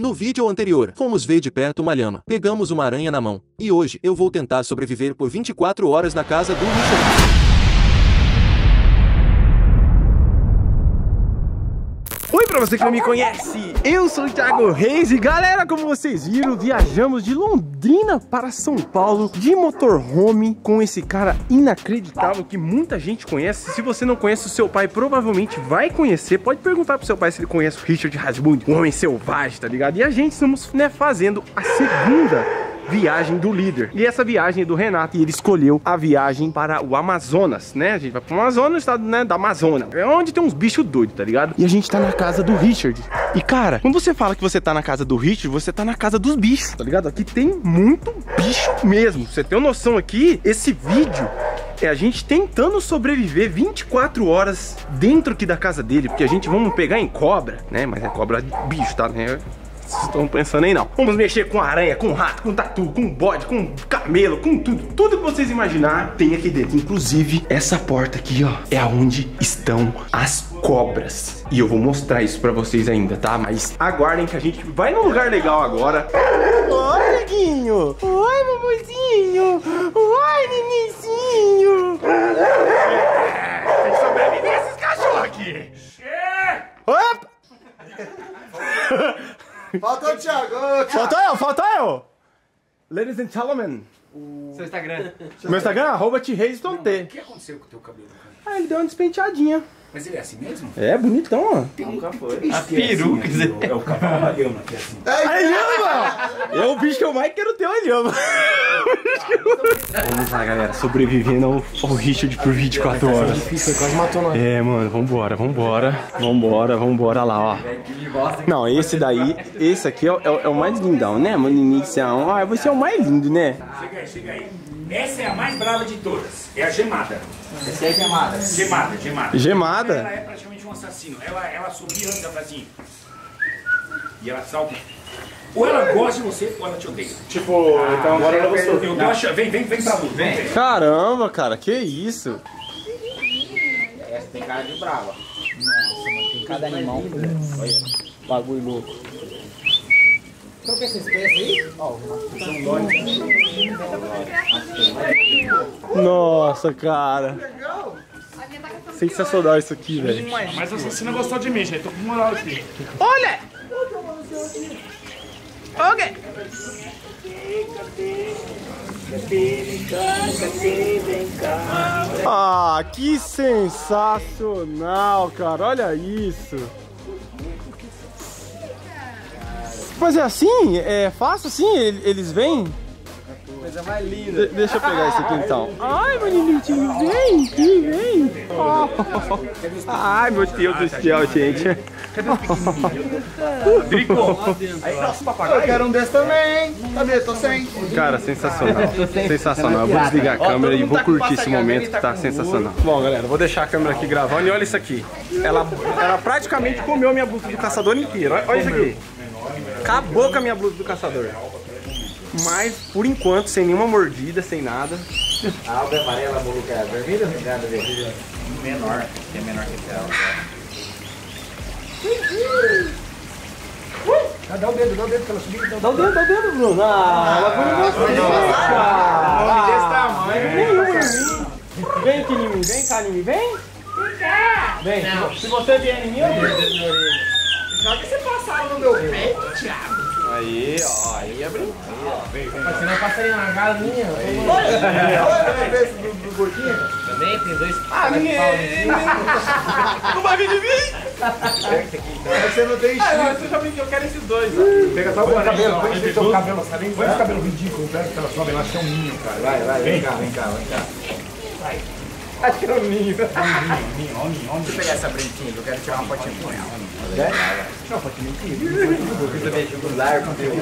No vídeo anterior, fomos ver de perto uma lhama, pegamos uma aranha na mão, e hoje eu vou tentar sobreviver por 24 horas na casa do Richard. Pra você que não me conhece, eu sou o Thiago Reis e galera, como vocês viram, viajamos de Londrina para São Paulo de motorhome com esse cara inacreditável que muita gente conhece. Se você não conhece o seu pai, provavelmente vai conhecer. Pode perguntar pro seu pai se ele conhece o Richard Rasmussen, o homem selvagem, tá ligado? E a gente estamos, né, fazendo a segunda viagem do líder. E essa viagem é do Renato. E ele escolheu a viagem para o Amazonas, né? A gente vai para o Amazonas, estado né, da Amazônia. É onde tem uns bichos doidos, tá ligado? E a gente tá na casa do Richard. E cara, quando você fala que você tá na casa do Richard, você tá na casa dos bichos, tá ligado? Aqui tem muito bicho mesmo. Você tem uma noção aqui, esse vídeo é a gente tentando sobreviver 24 horas dentro aqui da casa dele, porque a gente vamos pegar em cobra, né? Mas é cobra bicho, tá? Né? Vocês estão pensando aí não. Vamos mexer com aranha, com rato, com tatu, com bode, com camelo, com tudo. Tudo que vocês imaginar tem aqui dentro. Inclusive, essa porta aqui, ó, é aonde estão as cobras. E eu vou mostrar isso pra vocês ainda, tá? Mas aguardem que a gente vai num lugar legal agora. Oi, neguinho. Oi, mamuzinho. Oi, Ninizinho. Tem que sobreviver esses cachorros aqui. Opa! Faltou o Thiago. Faltou eu, faltou eu. Ladies and gentlemen. Seu Instagram. Meu Instagram é arroba T-Reiston O T. que aconteceu com o teu cabelo, cara? Ah, ele deu uma despenteadinha. Mas ele é assim mesmo? É, bonitão, ó. Nunca foi. A peruca, Assim, né? É o cavalo da lhama que é assim. A Ilhama! É o bicho que eu mais quero ter, a Ilhama. Vamos lá, galera. Sobrevivendo ao, ao Richard por 24 horas. Difícil, quase matou nós. É, mano, vambora, vambora. Vambora, vambora lá, ó. Não, esse daí, esse aqui é, o- é é o mais lindão, né, mano? Inicião. Ah, você é o mais lindo, né? Chega aí, chega aí. Essa é a mais brava de todas. É a gemada. Esse é chamada. Gemada, gemada. Gemada? Ela é praticamente um assassino. Ela, ela subia antes da pracinha. E ela salta. Ou ela gosta de você, ou ela te odeia. Tipo, então agora ela gostou. Eu a. Vem, vem, vem pra luz. Vem. Caramba, cara, que isso? Essa tem cara de brava. Nossa, mano, tem cada animal. Olha, bagulho louco. Qual que é essa espécie aí? Ó, Nossa, cara. Sensacional isso aqui, velho. Mas a assassina gostou de mim, já tô com moral aqui. Olha! Ok. Ah, que sensacional, cara. Olha isso. Mas é assim? É fácil assim? Ele- Eles vêm? coisa mais linda. De- deixa eu pegar isso aqui então. Ai, meninotinho, vem, vem, vem. Oh. Ai, meu Deus do céu, gente. Eu quero um desse também. Cadê? Tô sem. Cara, sensacional. Sensacional. Eu vou desligar a câmera e vou curtir esse momento que tá sensacional. Bom, galera, vou deixar a câmera aqui gravando e olha isso aqui. Ela, ela praticamente comeu minha blusa do caçador inteira. Olha, olha isso aqui. Acabou com a minha blusa do caçador. Mas, por enquanto, sem nenhuma mordida, sem nada. A alga é amarela, a maluca é vermelha ou ligada vermelha? Menor, que é menor que ela. Dá o dedo, dá o dedo que ela subiu. Então. Dá o dedo, dá o dedo, Bruno. Ah, ela foi em você, cara. Nenhum em mim. Vem aqui em mim, vem cá em mim, vem. Vem, se você vier em mim, eu vou. Já que você passaram no meu pé, Thiago. Aí, ó, aí é brincadeira. Você não passaria na cara minha? Olha, olha esse do, do gordinho. Também tem dois. Ah, ninguém. Não vai vir de mim? Você não tem chifre. Você já me eu quero esses dois. Pega só o cabelo, põe esse teu cabelo, sabe? Põe esse cabelo ridículo, pega que ela sobe, ela acha um ninho, cara. Vai, vai, vem cá, vem cá, vem cá. Acho que é um ninho. Deixa eu pegar essa branquinha, que eu quero tirar uma fotinha com ela. Tira uma fotinha aqui. Eu também jogo largo, viu?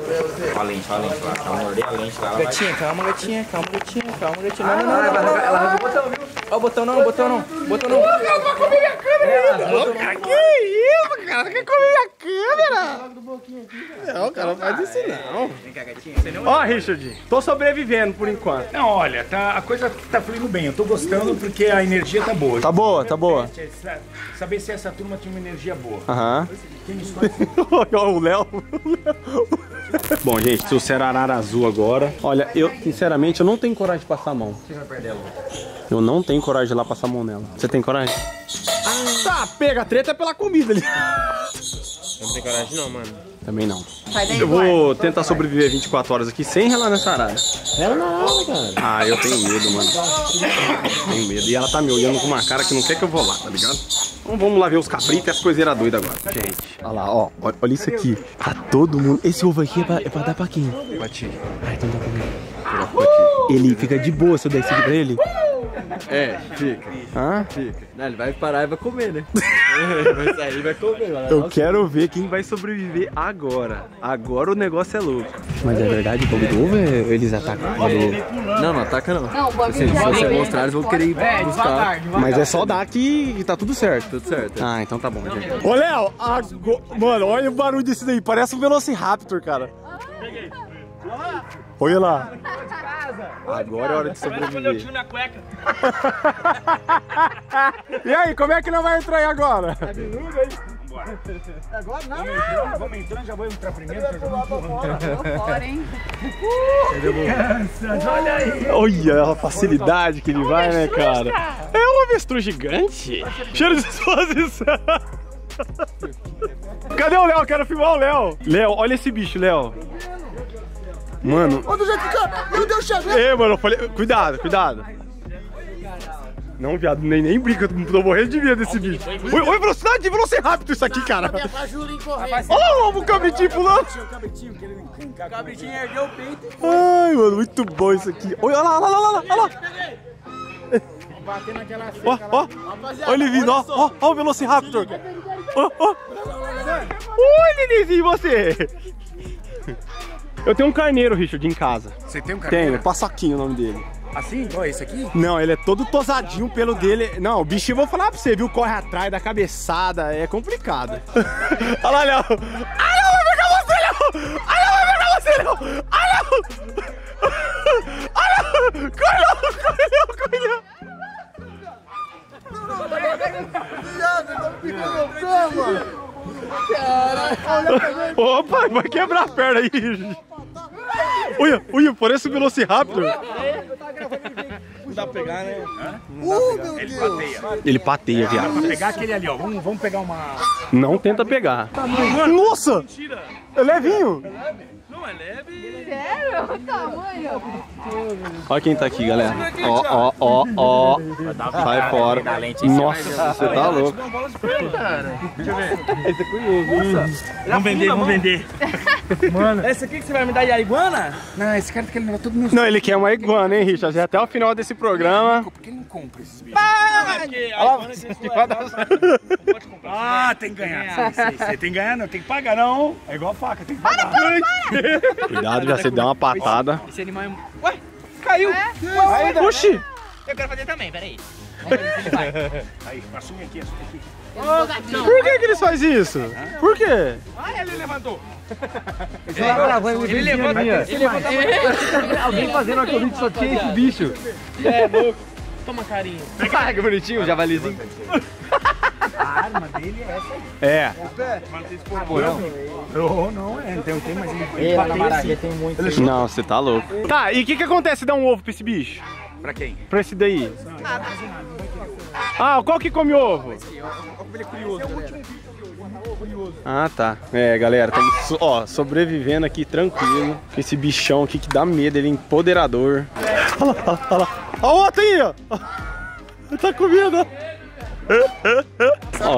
Olha a lente, olha a lente lá. Morder a lente lá. ela vai- Gatinha, calma, gatinha, calma, gatinha, calma, gatinha. Não, não, não, não, não, Ela arranca o botão, viu? Ó, o botão não, o botão não, o botão não. Cara, que isso, cara? Quer comer minha câmera? Não, cara, não faz isso não. Vem cá, gatinha. Você Ó, Richard, tô sobrevivendo por enquanto. Não, olha, tá, a coisa tá fluindo bem. Eu tô gostando porque a energia tá boa. Tá boa, tá boa. É, sa- Saber se essa turma tinha uma energia boa. Aham. Quem me escolhe Olha o Léo. Bom, gente, trouxeram arara azul agora. Olha, eu, sinceramente, eu não tenho coragem de passar a mão. Eu não tenho coragem de ir lá passar a mão nela. Você tem coragem? Tá, pega a treta é pela comida ali. Não tem coragem não, mano. Também não. Eu vou tentar sobreviver 24 horas aqui sem relar nessa arara. Ela não, cara. Ah, eu tenho medo, mano. Tenho medo. E ela tá me olhando com uma cara que não quer que eu vou lá, tá ligado? Então vamos lá ver os cabritos e as coiseiras doidas agora. Gente, olha lá, ó. Olha, isso aqui. Tá todo mundo. Esse ovo aqui é pra, é pra dar pra quem? Pra ti. Ah, então dá pra mim. Ele fica de boa se eu der isso aqui pra ele? É, fica, Hã? fica. Não, ele vai parar e vai comer, né? vai sair e vai comer. Vai Eu quero ver quem vai sobreviver agora. Agora o negócio é louco. Mas é verdade, o do ovo é- eles atacam quando... Não, não ataca não. Não, o Bob Se, você mostrar, eles vão querer ir buscar. Mas é só dar que que tá tudo certo. Tudo certo. Ah, então tá bom, gente. Ô, Léo, ago- mano, olha o barulho desse daí. Parece um Velociraptor, cara. Olha lá. Agora é hora de sobreviver. na cueca. E aí, como é que não vai entrar aí agora? Vamos entrando, já vou entrar primeiro. eu vou empurrando. Tô fora, hein? Olha a facilidade que ele vai, né, cara? É um avestruz gigante. Cheiro de disposição. Cadê o Léo? Quero filmar o Léo. Léo, olha esse bicho, Léo. Mano. Olha do jeito que fica. Meu Deus, chefe. Ei, mano, eu falei. Cuidado, cuidado. Não, viado, nem, nem brinca, eu tô morrendo de medo desse bicho. Oi, oi, velocidade de Velociraptor isso aqui, cara. Olha o cabritinho pulando. O cabritinho ergueu o peito. Ai, mano, muito bom isso aqui. Olha lá, olha lá, olha lá, olha lá. Ó, ó, olha ele vindo, ó, ó, ó o Velociraptor. Ó, ó. Oi, Lilizinho, você. Eu tenho um carneiro, Richard, em casa. Você tem um Tenho, Paçoquinho o nome dele. Assim, igual esse aqui? Não, ele é todo tosadinho, o pelo dele. Não, o bichinho, eu vou falar pra você, viu? Corre atrás da cabeçada, é complicado. Olha lá, Léo. Ai, Léo, vai pegar você, Léo! Ai, Léo, vai pegar você, Léo! Ai, Léo! Ai, Léo! Corre, Léo! Corre, Léo! Corre, Léo! Viado, tá mano. Opa, vai quebrar a perna aí. Olha, olha, parece um Velociraptor. Não dá pra pegar, né? Uh, meu Deus. Ele pateia, viado. Vamos pegar aquele ali, ó. Vamos, vamos pegar uma. Não tenta pegar. Nossa! É levinho. Não é leve. Sério? O tamanho. Olha quem tá aqui, galera. Ó, ó, ó, ó. Sai fora. Nossa, você tá louco. Vamos vender, vamos vender. Essa aqui que você vai me dar de iguana? Não, esse cara tá querendo levar todo meu. Não, ele quer uma iguana, hein, Richard? Até o final desse programa. Por que ele não compra esses bichos? Porque a iguana que você vai dar. Ah, tem que ganhar. Sei. Tem que ganhar, não. Tem que pagar, não. É igual a faca, tem que pagar. Cuidado, já você deu uma patada. Esse animal é... Ué, caiu. Oxi! Eu quero fazer também, peraí. Aí, assume aqui, assume aqui. Por que, que eles fazem isso? Por quê? Ah, ele levantou. Ele levanta, ele levanta Alguém fazendo aquele vídeo só tinha esse bicho. É louco. Toma carinho. Ah, que bonitinho, o javalizinho. A arma dele é essa aí. É. Não, não, é. Tem, tem, mas ele, ele bateu Maravilha assim. tem muito. Não, você tá louco. Tá, e o que que acontece se dar um ovo pra esse bicho? Pra quem? Pra esse daí? Ah, qual que come ovo? Ah, tá. É, galera, estamos ó, sobrevivendo aqui tranquilo. Com esse bichão aqui que dá medo, ele é empoderador. Olha lá, olha lá, olha o outro aí, ó. Ele tá comendo, ó.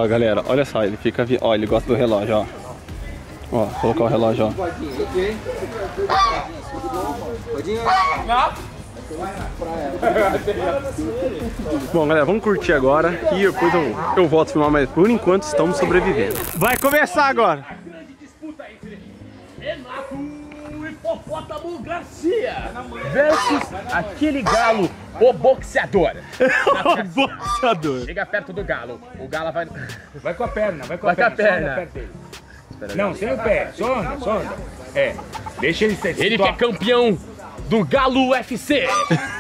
Ó, galera, olha só, ele fica... vi- Ó, ele gosta do relógio, ó. Ó, colocar o relógio, ó. Bom, galera, vamos curtir agora e depois eu, eu volto a filmar, mas por enquanto estamos sobrevivendo. Vai começar agora! Renato Hipopótamo Garcia versus aquele galo, o boxeador. O boxeador. Chega perto do galo. O galo vai. Vai com a perna, vai com Vai a com perna. a perna. Não, sem o pé, só anda, só anda. É, deixa ele ser. Ele que é campeão do Galo UFC.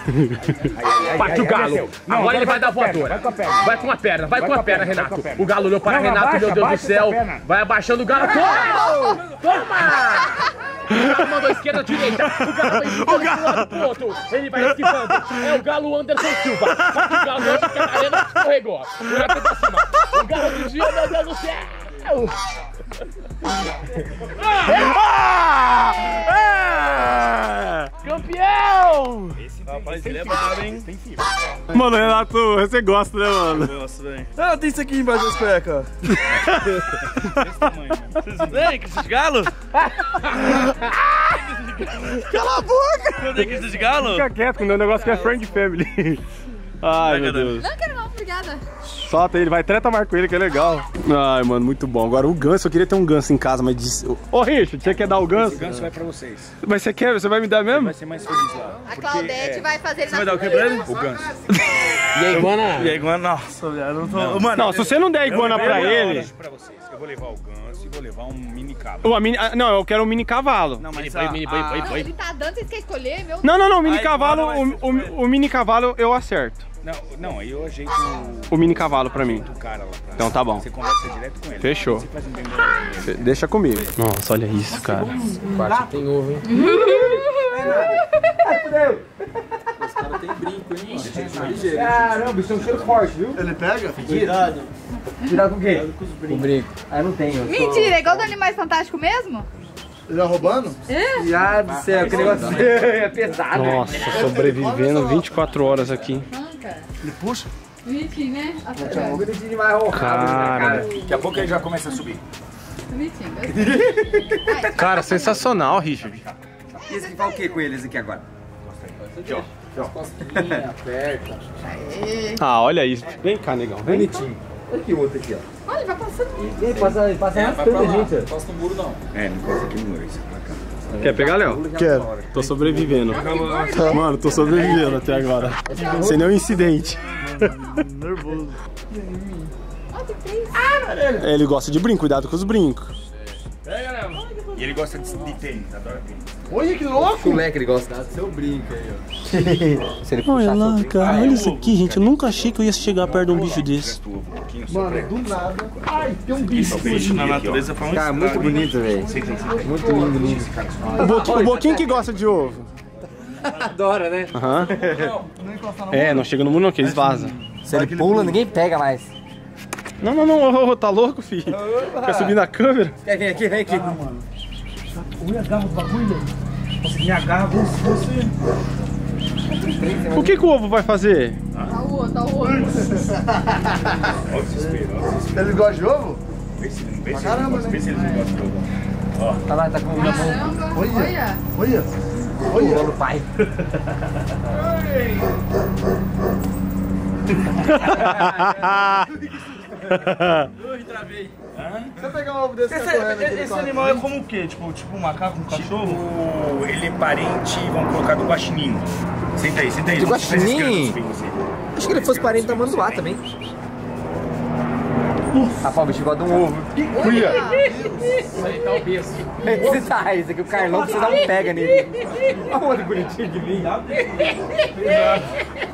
Parte o galo. Agora ele vai dar voadora. Vai com a perna. Vai com a perna, vai com a perna, vai com a Renato. perna. O galo olhou para Não, Renato, abaixa, meu Deus do céu. perna. Vai abaixando o galo. Toma! Toma! O galo mandou esquerda, direita. O galo vai esquivando pro lado pro outro. Ele vai esquivando. É o galo Anderson Silva. Só que o galo a arena escorregou. O Renato pra cima. O galo desviou, meu Deus do céu. Ah! Campeão! Rapaz, ele é brabo, hein? Mano, Renato, você gosta, né, mano? Nossa, velho. Ah, tem isso aqui embaixo das cuecas. Vocês veem que esses galos? Cala a boca! Não tem que esses galos? Fica quieto, que o meu negócio que é friend family. Ai, meu Deus. Não quero não, obrigada. Solta ele, vai treta mais com ele que é legal. Ai, mano, muito bom. Agora o ganso, eu queria ter um ganso em casa, mas disse. Ô, Richard, você quer dar o ganso? O ganso vai pra vocês. Mas você quer? Você vai me dar mesmo? Vai ser mais feliz lá. A Claudete vai fazer ele Você vai dar o que pra ele? O ganso. E a iguana? E aí, mano, nossa, velho, eu não tô... Mano, Não, se você não der iguana Eu pra vou ele. pra vocês. Eu vou levar o ganso e vou levar um mini a mini- ah, Não, eu quero um mini cavalo. Não, mas Foi, a- mini, foi, a- foi, Não, foi. ele tá dando, vocês querem escolher, meu Não, não, não, o mini A cavalo, iguana o, o, o mini cavalo eu acerto. Não, não, aí eu ajeito O mini cavalo pra mim. o cara lá pra Então tá bom. Você conversa direto com ele. Fechou. Você um Deixa comigo. Nossa, olha isso, cara. Quarto tem ovo, hein? Caramba, isso é um cheiro forte, viu? Ele pega? Tirar com o quê? O brinco. Ah, não tenho. Mentira, é igual do Animais Fantásticos mesmo? Ele é roubando? Ah, do céu, que negócio é pesado. Nossa, sobrevivendo 24 horas aqui. Manca. Ele puxa? Bonitinho, né? O bonitinho vai roubar. Cara, Daqui a pouco ele já começa a subir. Bonitinho. cara, sensacional, Richard. E esse aqui faz o que com eles aqui agora? Ah, olha isso. Vem cá, negão. Vem. Bonitinho. Olha que outro aqui, ó. Olha, vai passando. Ele passa, ele passa arrastando, gente. É, não encosta aqui no muro. Isso é pra cá. Quer pegar, Léo? Quero. Tô sobrevivendo. Mano, tô sobrevivendo até agora. Sem nenhum incidente. Nervoso. Olha, tem três. É, Ele gosta de brinco, cuidado com os brincos. E ele gosta de, de tênis, adora tênis. Olha que louco! O leque ele gosta. Seu brinco aí, ó. Se ele Olha puxar seu lá, cara, olha isso aqui, gente. Eu nunca achei que eu ia chegar perto de um bicho desse. Mano, do nada. Ai, tem um bicho. Bicho Na natureza faz um Cara, muito bonito, velho. Muito lindo, lindo. O Boquinho, o Boquinho que gosta de ovo. Adora, né? Aham. É, não chega no mundo não, que eles vazam. Se ele pula, ninguém pega mais. Não, não, não, ô, tá louco, filho? Quer subir na câmera? Quer vir aqui, vem aqui. Ui, agarra o bagulho, velho. Me agarra você. O que, que o ovo vai fazer? Tá o outro, tá o outro. Olha o desespero, olha o desespero. Ele gosta de ovo? Vê se ele vê se Caramba, né? vê se ele não gosta de ovo. Tá lá, tá com o mão. Caramba, Olha. olha. Olha. Olha Olha. o pai. Você pegar um ovo desse Esse, tá correndo aqui esse, esse animal é como o quê? Tipo, tipo um macaco, um cachorro? O- Ele é parente, vamos colocar, do guaxinim. Senta aí, senta aí. Do guaxinim? você. Acho que ele fosse parente da Manduá também. Rapaz, o bicho gosta de um ovo. Olha. Esse tá, esse aqui, o Carlão precisa dar um pega nele. Olha que bonitinho de mim.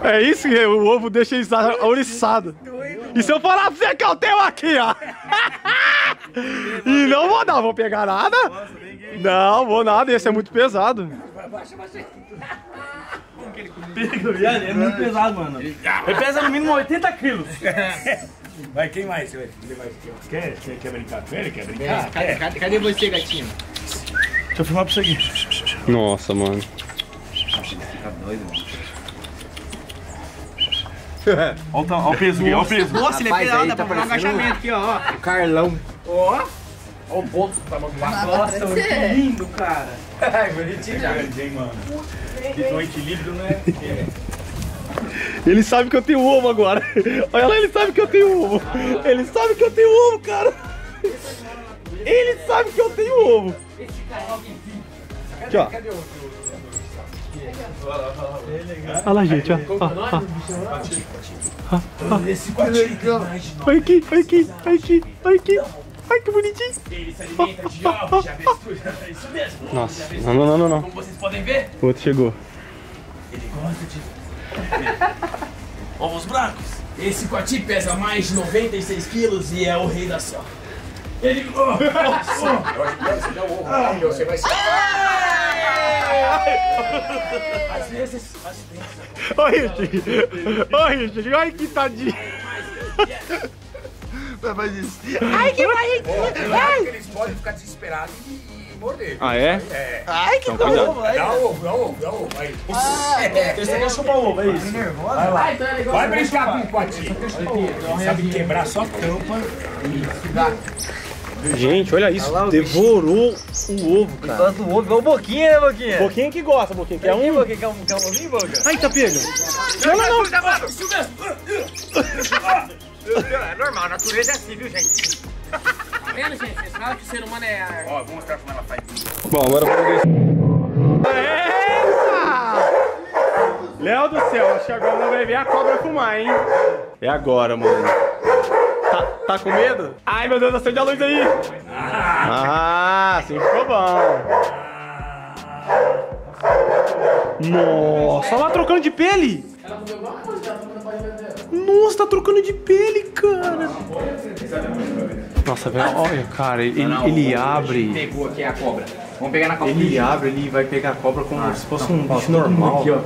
É isso que o ovo deixa eles ouriçados. E se eu falar pra você que eu tenho aqui, ó? e não vou dar, vou pegar nada. Não, vou nada, esse é muito pesado. Viado, é muito pesado, mano. Ele pesa no mínimo 80 quilos. Vai, quem mais? Vai. Quer, quer, quer brincar com ele? Quer brincar? Cadê, cadê, cadê você, gatinho? Deixa eu filmar pra você aqui. Nossa, mano. Olha o, ta- olha o peso aqui, olha o peso. Nossa, ele é Rapaz, pesado, dá tá pra fazer um parecendo- agachamento aqui, ó. O Carlão. Ó. Ó o ponto do tamanho do pra Nossa, parecer. lindo, cara. Ai, bonitinho. Grande, hein, mano? Que no equilíbrio, né? Ele sabe que eu tenho ovo agora. Olha lá, ele sabe que eu tenho ovo. Ele sabe que eu tenho ovo, cara. Ele sabe que eu tenho ovo. Aqui, ó. Olha lá, gente, ó. ó. Olha aqui, olha aqui, olha aqui, olha aqui. Ai, que bonitinho. Ele se alimenta de ovos de avestruz. É isso mesmo. Nossa, não, não, não, não. Como vocês podem ver, O outro chegou. ele gosta de ovos brancos. Esse coati pesa mais de 96 quilos e é o rei da selva. Ele... Oh, oh, Você vai ser. Às vezes... às vezes- Olha, Richard. Olha, Richard. Olha que tadinho. Vai, faz isso. Eles podem ficar desesperados e, morder. Ah, é? É. Ai, que Então, cuidado. Dá ovo, dá ovo, dá ovo. Aí. Esse aqui é chupar ovo, é isso. Vai lá. Vai brincar com o potinho. Sabe quebrar só a tampa. Gente, olha isso. Devorou o ovo, cara. Gosta do ovo, igual o Boquinha, né, Boquinha? Boquinha que gosta, Boquinha. Quer um? Boquinha, quer um, quer um ovinho, Boca? Ai, tá pega. Não, não, não. É normal, a natureza é assim, viu, gente? Tá vendo, gente? Vocês falam que o ser humano é... Ó, vou mostrar como ela faz. Bom, agora vamos ver. Eita! Léo do céu, acho que agora não vai ver a cobra fumar, hein? É agora, mano. Tá, tá com medo? Ai, meu Deus, acende a luz aí. Ah, assim ficou bom. Nossa, olha lá trocando de pele. Nossa, tá trocando de pele, cara. Nossa, velho, olha, cara, ele, ele abre. Pegou aqui a cobra. Vamos pegar na cobra. Ele abre, ele vai pegar a cobra como se fosse um bicho normal. Aqui, ó.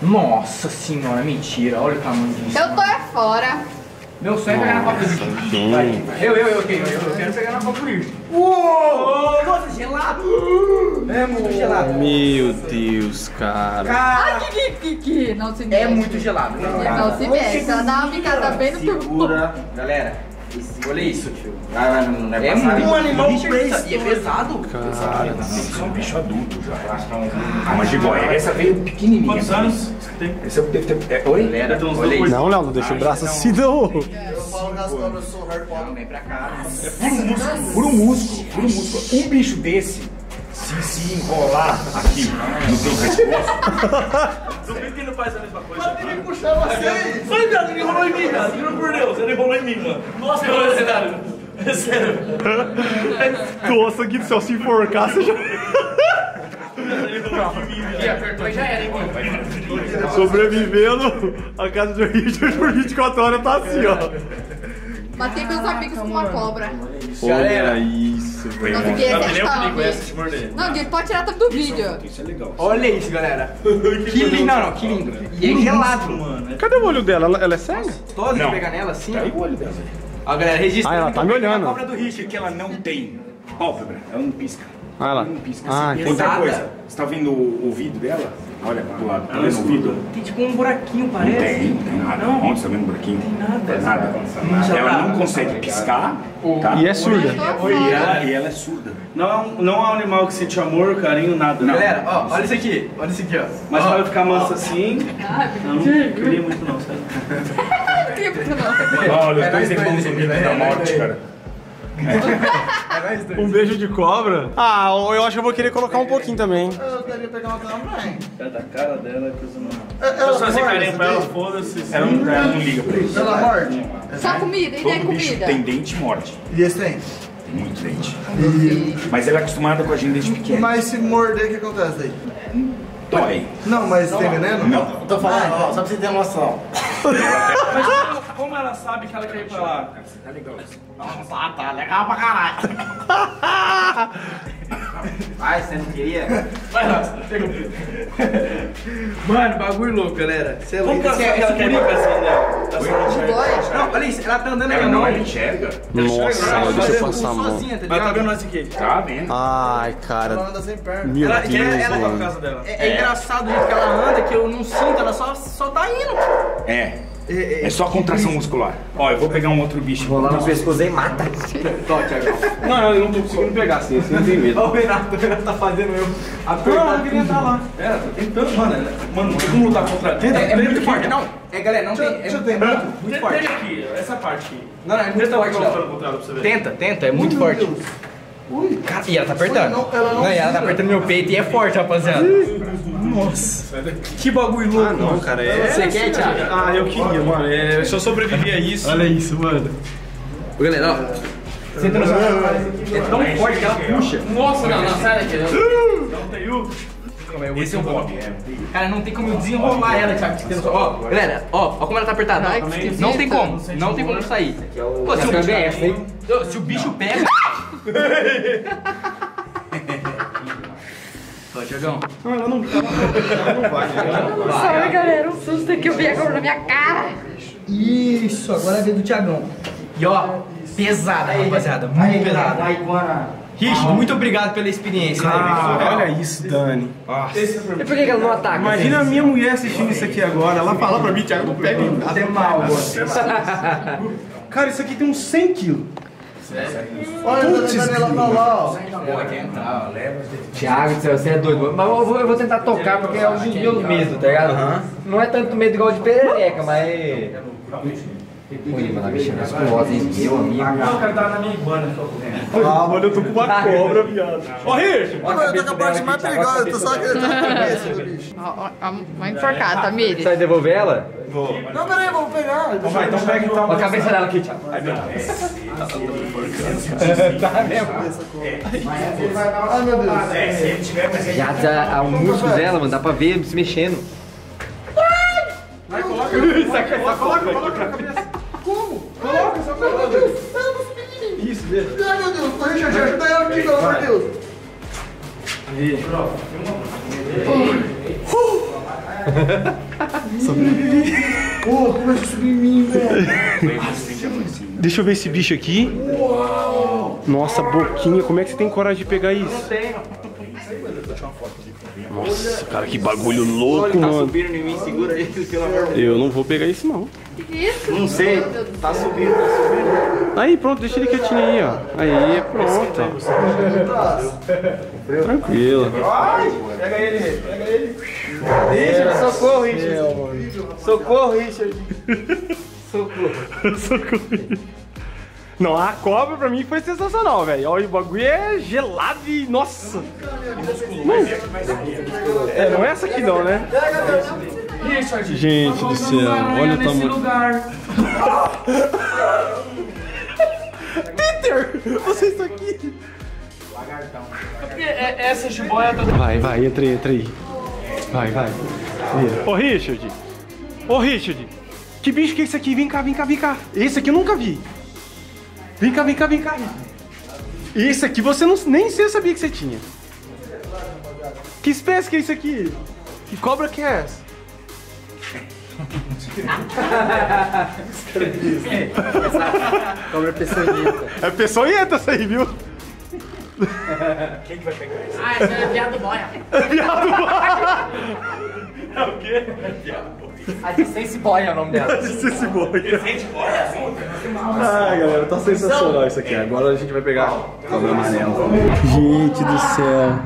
Nossa senhora, mentira. Olha o tamanho disso. Eu tô é fora. Meu sonho é pegar na cobra do. Eu, eu, eu, ok, eu, eu quero pegar na cobra do. Uou! Nossa, gelado! É muito gelado. Meu Deus, cara. Ai, que, que, que, que. Não se mexe. É muito gelado. Não se mexe. Ela dá uma picada bem no teu Segura. Galera, olha isso, tio. Vai, não não é É passar. muito animal E é pesado. Cara, Isso é um bicho adulto já. Uma jiboia. Essa veio pequenininha. Quantos anos tem? Esse deve ter. é, oi? Galera, Tem uns olha isso. Não, Léo, não deixa o braço assim, não. Eu falo nas cobras, eu sou Harry Potter. Vem pra cá. Puro músculo, puro músculo, puro músculo. Um bicho desse, se, se enrolar aqui no teu pescoço, Duvido que ele não faz a mesma coisa. Pode me puxar vocês! Ai, cara, ele enrolou em mim, cara. Juro por Deus, ele enrolou em mim, mano. Nossa, é sério. É sério. Nossa, aqui do céu, se enforcar, você já Ele enrolou em mim, Aqui, apertou e já era, hein, mano. sobrevivendo. A casa do Richard por 24 horas tá assim, ó. Matei meus amigos com uma cobra. Olha isso, velho. Não fiquei Não, nem eu que acertando. nem conheço te morder. Não, Gui, pode tirar tudo do vídeo. Olha isso, galera. Que lindo, não, não, que lindo. E é gelado, Mano, Cadê o olho dela? Ela, ela é cega? Todos Não. pegar nela assim, Aí ó. o olho dela. Ó, galera, registra. Ah, ela tá me olhando. A cobra do Richard que ela não tem pálpebra, ela não pisca. Ah, ela. Ela não pisca. Ah, assim. entendi. Outra coisa, você tá vendo o ouvido dela? Olha pro lado, tá Ela é vendo o ouvido? Tem tipo um buraquinho, Não parece. tem, não tem nada. Onde você tá vendo o buraquinho? Não tem nada. Nada. Ela não consegue piscar, tá? E é surda. E ela, e ela é surda. Não é, um, não é um animal que sente amor, carinho, nada. Não. Galera, ó, olha isso aqui. Olha isso aqui, ó. Mas Ó, para ficar manso assim, eu não queria muito não, sério. Tipo, não. Olha, os dois irmãos unidos da morte, cara. Um beijo de cobra? Ah, eu acho que eu vou querer colocar um pouquinho também. Eu queria pegar uma também. Cada cara dela é coisa não. Ela Eu só fazer morde, carinho pra ela, foda-se. Ela não, liga pra isso. Ela morde. Só comida, e bicho comida. tem dente e morde. E esse tem? Tem muito dente. Mas ela é acostumada com a gente desde pequena. Mas se morder, o que acontece aí? Dói. Não, mas tem veneno? Não. Tô falando, ó, só pra você ter noção. Mas como- como ela sabe que ela quer ir pra lá? Ah, tá legal pra caralho. Ai, você não queria? Vai lá, pega o. Mano, bagulho louco, galera. Você é Como louco. ela é- sabe que ela quer pra cima dela? Tá só. Não, olha isso, ela tá andando Ela não, ela enxerga. Nossa, deixa eu passar a mão. Sozinha, tá Mas tá vendo nós aqui? Tá vendo? Ai, cara. Ela anda sem perna. Meu Ela- Deus, ela- ela- Pra mano. casa dela. É, é engraçado o jeito que ela anda, que eu não sinto, ela só, só tá indo. É. É só contração muscular. Ó, eu vou pegar um outro bicho. Vou lá no pescoço e mata. Não, não, eu não tô conseguindo pegar assim, assim não tem medo. Olha o Renato, o Renato tá fazendo eu Não, apertar. ela queria entrar lá. Pera, tá tentando, mano. ela- Mano, não tem como lutar contra ela. Tenta, É, é muito aqui, forte, ó. não. É, galera, não tem. É, deixa eu é tentar. muito, forte. aqui, essa parte aqui. Não, não, é muito Tenta forte, ver. Tenta, tenta, é muito forte. Cara, e ela tá apertando. Não, ela não e ela tá apertando meu peito e é forte, rapaziada. Nossa. Que bagulho louco. Ah, não, cara. É... Você quer, Thiago? Ah, eu queria, mano. É, se eu sobreviver a isso. Olha isso, mano. Ô, galera, ó. Você entra no seu É tão forte que ela puxa. Nossa, não, não, sai daqui. Esse é um bom. Cara, não tem como eu desenrolar ela, Thiago. Tem? Ó, galera, ó, ó como ela tá apertada. Esquisita. Não tem como, não tem como sair. Pô, se, o bicho, Ô, se o bicho pega. Ó, Tiagão. Olha, galera, um susto que eu vi agora na minha cara. Isso, agora é do Tiagão. E ó, pesada, rapaziada. Muito pesada. Rich, muito obrigado pela experiência. Ah, olha isso, Dani. E por que ela não ataca? Imagina a minha mulher assistindo isso aqui agora. Ela fala pra mim, Thiago, não pega em nada. Mal, Cara, isso aqui tem uns 100 quilos. Olha, Putz, Daniela tá lá, ó. Thiago, você é doido. Mas eu vou, eu vou tentar tocar porque é um dos meus medos, tá ligado? Não é tanto medo igual de perereca, mas. Ui, mano, mexendo nas costas, meu amigo. Não, o cara tava na minha iguana, só correndo. Ah, mano, eu tô com uma cobra, viado. Ô, Richard! Não, eu tô com a parte mais perigosa, eu tô só acreditando na cabeça do bicho. Ó, ó, ó, Vai enforcar, Tamires. Você vai devolver ela? Não, peraí, vamos pegar. Deixa Vai, então pega então. Olha a cabeça dela aqui, Thiago. Tá mesmo. Ai, meu Deus. Já tá, o músculo dela, mano, dá pra ver se mexendo. Coloca, coloca na cabeça. Como? Coloca, só coloca. Meu Deus, ela não Ai, meu Deus, ô, Richard, ajuda ela aqui, pelo amor de Deus. Sobrevivi. Pô, começa a subir em mim, velho. Deixa eu ver esse bicho aqui. Nossa, boquinha, como é que você tem coragem de pegar isso? Nossa, cara, que bagulho louco, mano. subindo em mim, segura ele, pelo amor de Eu não vou pegar isso, não. Que isso? Não sei, tá subindo, tá subindo. Aí, pronto, deixa ele quietinho aí, ó. Aí, pronto. Tranquilo. Pega ele, pega ele. Richard, socorro, Richard. Socorro, Richard. Socorro. Socorro. Não, a cobra pra mim foi sensacional, velho. Olha, o bagulho é gelado e. Nossa! Mano, É, não é essa aqui não, né? Gente do céu, olha o tamanho. lugar. Peter! Você está aqui! Porque é- essa jiboia tá... Vai, vai, entra aí, entra aí. Vai, vai. Vira. Ô, Richard! Ô, Richard! Que bicho que é esse aqui? Vem cá, vem cá, vem cá. Esse aqui eu nunca vi. Vem cá, vem cá, vem cá. Esse aqui você não, nem sei sabia que você tinha. Que espécie que é isso aqui? Que cobra que é essa? Cobra peçonhenta. É peçonhenta essa aí, viu? Ah, essa é viado boia. É o quê? A de Sense Boy é o nome dela. Esse boi. Ai, galera, tá sensacional isso aqui. Agora a gente vai pegar cobra amarela. Gente do céu.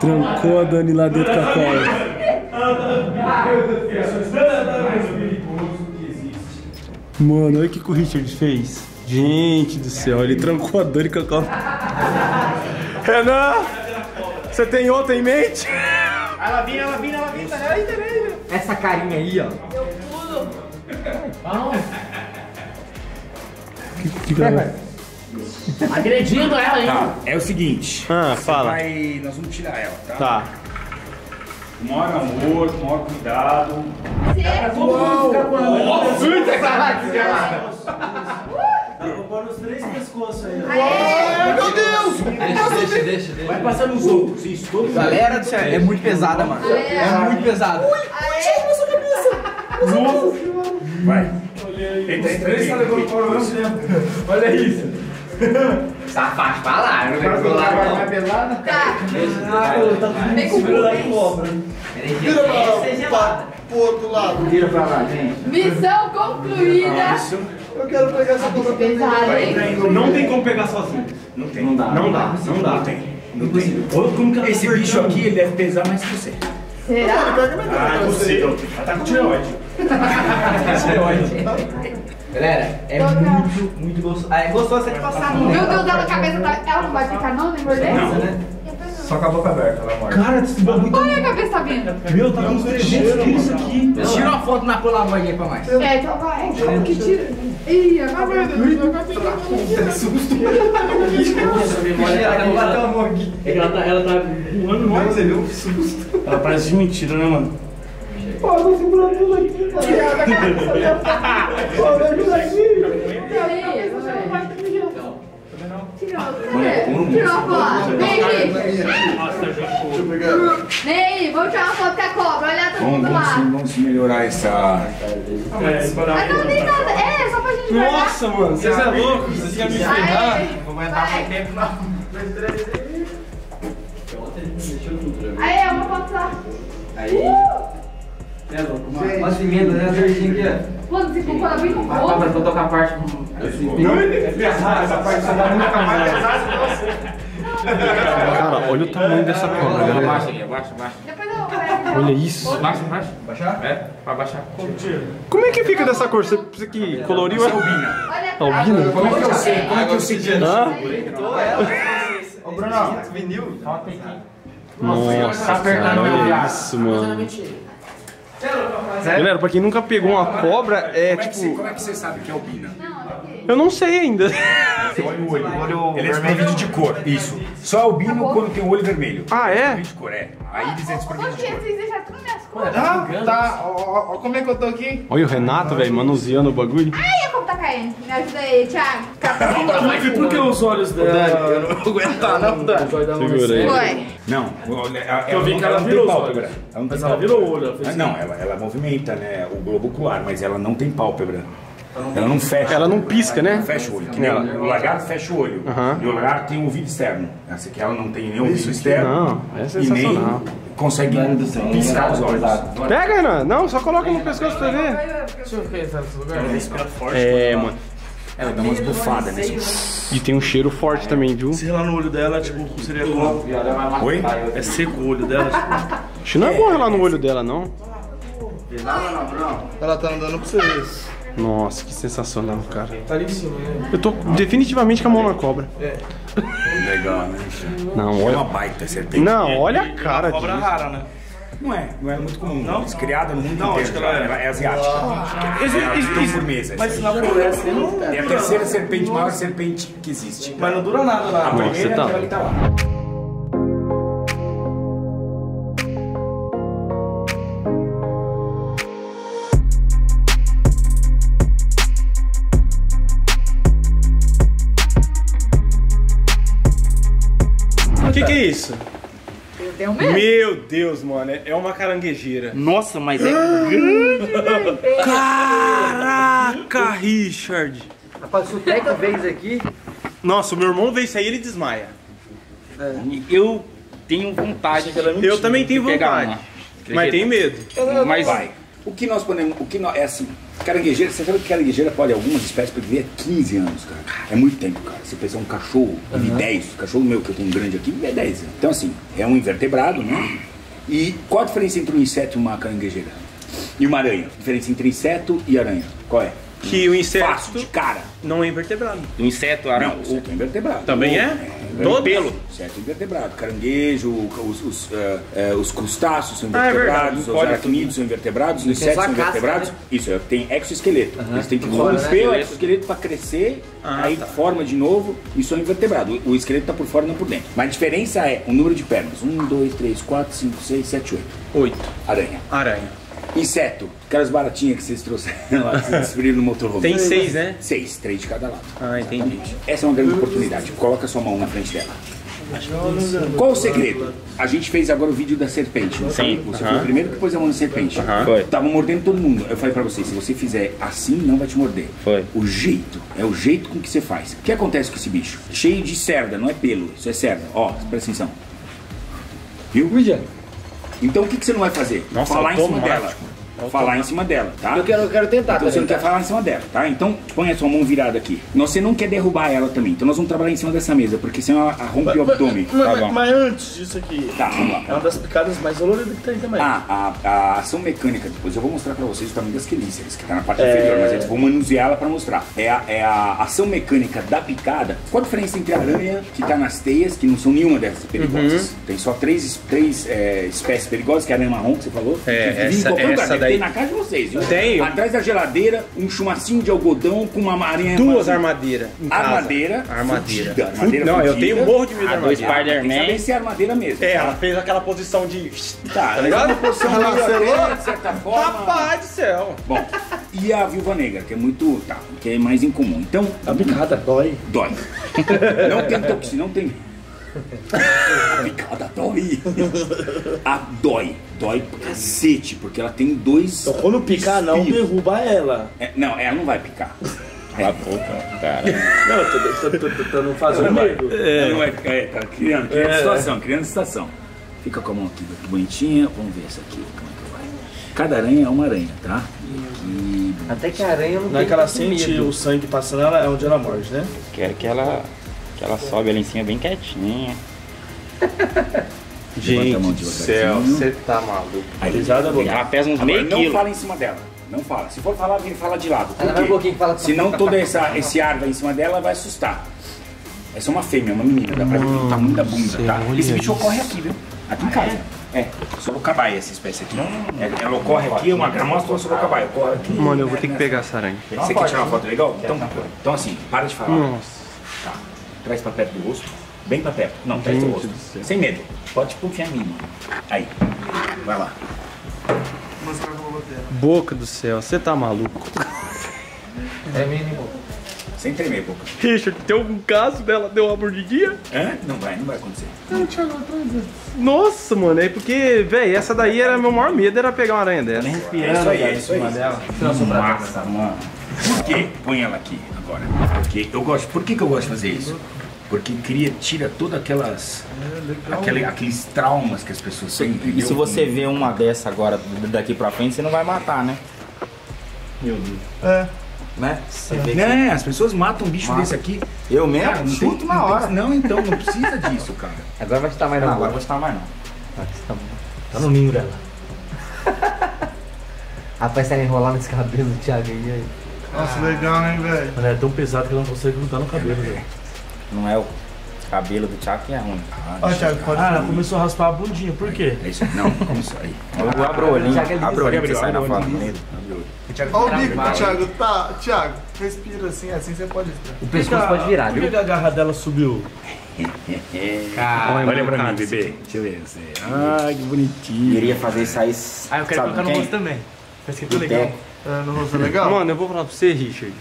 Trancou a Dani lá dentro com a cobra. Mano, olha o que que o Richard fez. Gente do céu, ele trancou a com a cobra. Renan, você tem outra em mente? Ela vira, ela vira, ela vira. Aí também. Essa carinha aí, ó. Que cara? Agredindo ela, hein? Tá, é o seguinte. Ah, Você fala. vai- nós vamos tirar ela, tá? Tá. Com o maior amor, com o maior cuidado. Meu Deus! Deixa, deixa, deixa. deixa. Vai passando os outros, isso, todos Galera do céu, é muito pesada, mano. É muito pesada. Vai. Entra, entra aqui. Olha isso. Tá fácil, vai lá. Eu não quero pular, não. Tá. Vem com o cu. Vira pra, pra, pro outro lado. Vira pra lá, gente. Missão concluída. Eu quero pegar essa também. Pesada? Não tem como pegar sozinho. Não tem. Não dá. Não dá. Não dá. Não tem. Não tem. Como que ela Esse tá bicho aqui, ele deve pesar mais que você. Será? Ah, cara. você. Ela tá com tireoide. Galera, é muito, muito gostoso. Ah, é gostoso você passar no Meu Deus, ela, a cabeça tá... Ela não vai ficar não, nem morder? né? Só com a boca aberta, ela morre. Cara, esse bagulho tá... Olha a cabeça tá vindo. Meu, tá uns 300 quilos isso aqui. Tira uma foto na Polaroid aí pra mais. É, então vai. Como que tira? Ih, agora meu Deus, eu acabei de Susto. Ela bateu a mão aqui. É que ela tá, ela tá voando mais. Você viu? Que susto. Ela parece de mentira, né, mano? Pô, eu tô segurando tudo aqui, tá ligado? Pô, me ajuda aqui. Tira uma foto. Vem aqui. Vem aí, vamos tirar uma foto com a cobra. Olha todo Vamos, mundo vamos, lá. vamos melhorar essa... Ah, não tem nada. É, só pra gente guardar. Nossa, mano, vocês é louco? Vocês querem me ferrar? Aê. Vou aguentar Vai. muito tempo, não. Aí, uma foto lá. Aí. Você é louco. Uma, uma cimenta, né? Certinho aqui, ó. Mano, você colocou ela bem no Ah, tá, mas fogo. vou tocar a parte. Não, é pesado, essa parte você vai nunca mais. Cara, olha o tamanho dessa cobra, galera. Abaixa abaixa, abaixa. Eu. Olha isso. Abaixa, abaixa. Baixar? É, pra baixar. Como é que fica dessa cor? Você, você que coloriu ela? Olha Albina? Como é que eu sei? Como é que eu sei disso? Hã? Ô, Bruno, vinil? Nossa, Tá apertando meu braço. isso, mano. Galera, pra quem nunca pegou uma cobra, é Como é que você- tipo. como é que você sabe que é albina? Eu não sei ainda. Olha o olho. Ele é desprovido de cor, isso. Só é albino quando tem o olho vermelho. Ah, é? De cor, é. A íris é desprovido de cor. vocês deixaram tudo minhas cores. Ah, tá. Ó, ó, ó, como é que eu tô aqui? Olha o Renato, velho, manuseando o bagulho. Ai, como Me ajuda aí, Thiago. E por que os olhos dela? Eu não vou aguentar, não, Dani. Segura aí. Foi. Não, ela, Eu vi que ela não virou tem pálpebra. Ela não Mas ela virou o olho, ela Ah, Não, ela, ela movimenta né, o globo ocular, mas ela não tem pálpebra. Ela não fecha. Ela não pisca, né? Não fecha o olho. Que nem ela. O lagarto fecha o olho. Aham. E o lagarto tem um ouvido externo. Essa aqui ela não tem nem ouvido externo. Não, é E nem sensacional. Consegue piscar os olhos. Pega, Renan. Não, só coloca no pescoço pra ver. Deixa eu ver nesse lugar. É, mano. Ela dá umas bufadas, né? E tem um cheiro forte também, viu? Se lá no olho dela, tipo, seria como? Oi? É seco o olho dela, tipo. Acho que não é bom lá no olho dela, não. Ela tá andando pra vocês. Nossa, que sensacional, cara. Tá ali em cima, né? Eu tô definitivamente com a mão na cobra. Legal, né? Não, É uma olha. baita serpente. Não, olha a cara Cobra disso. rara, né? Não é, não é muito comum. Não? Criada no mundo Não, inteiro. acho que ela é. ela é asiática. É por mesa. Mas na floresta não É a terceira serpente, maior serpente que existe. Mas não dura nada lá. A primeira tá. é aquela que tá lá. Isso? Eu tenho medo. Meu Deus, mano, é é uma caranguejeira. Nossa, mas é Caraca, Richard! Rapaz, se o Teco vez aqui, Nossa, o meu irmão vê isso aí ele desmaia. Eu tenho vontade Eu também tenho vontade. Mas tenho medo. Mas Vai. O que nós podemos. O que nós, é assim. Caranguejeira, você sabe que caranguejeira pode, algumas espécies, viver 15 anos, cara. É muito tempo, cara. Você pensar um cachorro, vive 10. O cachorro meu que eu tenho um grande aqui, vive 10 anos. Então, assim, é um invertebrado, né? E qual a diferença entre um inseto e uma caranguejeira? E uma aranha? A diferença entre inseto e aranha? Qual é? Que o inseto Fácil, de cara. não é invertebrado. o inseto, a Não, o inseto é invertebrado. Também é? É, Todo? pelo. Inseto invertebrado. Caranguejo, os, os, eh, eh, os crustáceos são Ah, é invertebrados, os aracnídeos são invertebrados, os insetos são invertebrados. né? Isso, é, tem exoesqueleto. Eles têm que romper né? o Esqueleto. exoesqueleto para crescer, Ah, aí tá. forma de novo e são invertebrados. O, o esqueleto tá por fora e não por dentro. Mas a diferença é o número de pernas. Um, dois, três, quatro, cinco, seis, sete, oito. Oito. Aranha. Aranha. Inseto. Aquelas baratinhas que vocês trouxeram lá, que vocês descobriram no motorhome. Tem seis, né? Seis, três de cada lado. Ah, entendi. Essa é uma grande oportunidade. Coloca sua mão na frente dela. Qual o segredo? A gente fez agora o vídeo da serpente. não foi? Você foi o primeiro que pôs a mão na serpente. Foi. Tava mordendo todo mundo. Eu falei pra você, se você fizer assim, não vai te morder. Foi. O jeito, é o jeito com que você faz. O que acontece com esse bicho? Cheio de cerda, não é pelo, isso é cerda. Ó, presta atenção. Viu? Então o que, que você não vai fazer? Nossa, Falar em cima automático. dela. Falar em cima dela, tá? Eu quero, eu quero tentar Então você não quer tá? falar em cima dela, tá? Então põe a sua mão virada aqui. Você não quer derrubar ela também, então nós vamos trabalhar em cima dessa mesa, porque senão ela rompe o abdômen. Mas, Tá mas- bom. mas antes disso aqui, Tá, vamos lá. é uma das picadas mais doloridas que tem também. Ah, a, a ação mecânica, depois eu vou mostrar pra vocês o tamanho das quelíceras, que tá na parte É. inferior, mas eu vou manuseá-la pra mostrar. É a, é a ação mecânica da picada. Qual a diferença entre a aranha, que tá nas teias, que não são nenhuma dessas perigosas? Uhum. Tem só três, três é, espécies perigosas, que é a aranha marrom, que você falou. É, que vive em essa- qualquer lugar, essa deve daí- ter na casa de vocês, viu? Tem. Atrás da geladeira, um chumacinho de algodão com uma aranha... Duas armadeiras. Armadeira. Armadeira. fudida, armadeira não, eu fudida. tenho um morro de medo da armadeira. Tem que saber Spider-Man. se é armadeira mesmo. É, ela fez aquela posição de. Tá, Tá ligado? uma posição meio até, de certa forma... Rapaz do céu. Bom, e a viúva negra, que é muito. tá, que é mais incomum. Então, A picada dói. dói. Não tem toxina, não tem. A picada dói. A dói. Dói pra cacete, porque ela tem dois. Então quando picar, não derruba ela. É, não, ela não vai picar. Cala a boca, cara. Não, eu tô, tô, tô, tô tentando fazer um medo. Ela não vai ficar. É, tá criando, criando É. situação, criando situação. Fica com a mão aqui, aqui bonitinha. Vamos ver essa aqui, como é que vai. Cada aranha é uma aranha, tá? Aqui. Até que a aranha não Na tem que ela sente medo. o sangue passando, ela é onde ela morde, né? Quero que ela, ela sobe ali em cima bem quietinha. Gente do céu, você tá maluco. Aí, Pisada boa. Ela pesa uns Agora, meio não quilo. fala em cima dela. Não fala. Se for falar, vem fala de lado. Por Ela vai um pouquinho e fala- Senão todo essa, esse ar vai em cima dela vai assustar. Essa é uma fêmea, uma menina. Dá pra ver o tamanho da bunda, tá? Esse bicho ocorre aqui, viu? Aqui em casa. É, Sorocabaia essa espécie aqui. É, ela ocorre aqui, é uma gramóstola Sorocabaia. Ocorre aqui. Mano, eu vou ter que pegar essa aranha. Você quer tirar uma foto legal? Então, então assim, para de falar. Nossa. Tá. Traz pra perto do rosto. Bem pra perto. Não, traz do rosto. do. Sem medo. Pode confiar em mim. Aí. Vai lá. Boca do céu, você tá maluco. É mínimo. Sem tremer, boca. Richard, tem algum caso dela deu uma mordidinha? Hã? Não vai, não vai acontecer. Nossa, mano, é porque, velho, essa daí era meu maior medo, era pegar uma aranha dessa. É isso aí, é isso aí. Massa, mano. Por quê? Põe ela aqui agora. Porque eu gosto. Por que, que eu gosto de fazer isso? Porque cria, tira todas aquelas. aquele- aqueles traumas que as pessoas têm. E se você vê uma dessa agora daqui pra frente, você não vai matar, né? Meu Deus. É. Né? Você vê que- Né? As pessoas matam um bicho Mata. desse aqui. Eu mesmo? Cara, não chuto tem- na não tem- hora. Não, então, não precisa disso, cara. Agora vai estar mais Não, não. agora vou estar mais não. Tá no ninho dela. Rapaz, tá enrolando esse cabelo do Thiago aí. Nossa, legal, né, velho? Mano, é tão pesado que ela não consegue grudar no cabelo, velho. Não é o cabelo do Thiago que é ruim. Ó, Thiago, pode Ah, ela começou a raspar a bundinha, por quê? É isso. Não, como isso aí. Eu abro o olhinho, Thiago é abro o olhinho pra você sair na abre, foto. Ó o bico, Thiago, tá. Thiago, respira assim, assim você pode respirar. O pescoço pode virar, Por que viu? que a garra dela subiu? Olha pra mim, bebê. Deixa eu ver você. Ai, que bonitinho. Queria fazer isso aí. Ah, eu quero sabe colocar no quem? rosto também. Parece que ficou Do legal. É, é legal? Mano, eu vou falar pra você, Richard.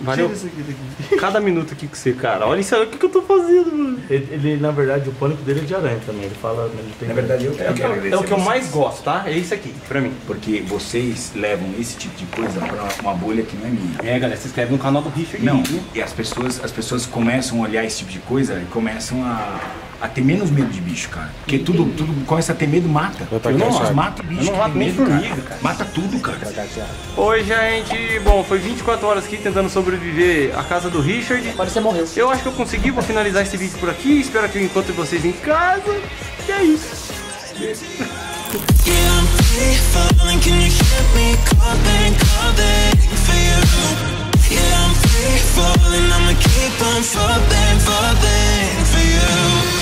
Valeu Tira isso aqui daqui. cada minuto aqui com você, cara. Olha isso aí, o que, que eu tô fazendo, mano? Ele, ele, na verdade, o pânico dele é de aranha também. Ele fala. Ele tem Na verdade, eu quero agradecer É o que eu vocês. mais gosto, tá? É isso aqui, pra mim. Porque vocês levam esse tipo de coisa pra uma bolha que não é minha. É, galera, se inscreve no canal do Richard. Não, e as pessoas, as pessoas começam a olhar esse tipo de coisa e começam a, a ter menos medo de bicho, cara. Porque tudo, tudo começa a ter medo, mata. Eu, eu não mato, mata bicho. Eu não mato nem medo, formiga, cara. cara. Mata tudo, cara. Oi, gente. Bom, foi 24 horas aqui tentando sobreviver à casa do Richard. Agora você morreu. Eu acho que eu consegui. Vou finalizar esse vídeo por aqui. Espero que eu encontre vocês em casa. E é isso. Yeah, I'm free falling, I'ma keep on falling, falling for you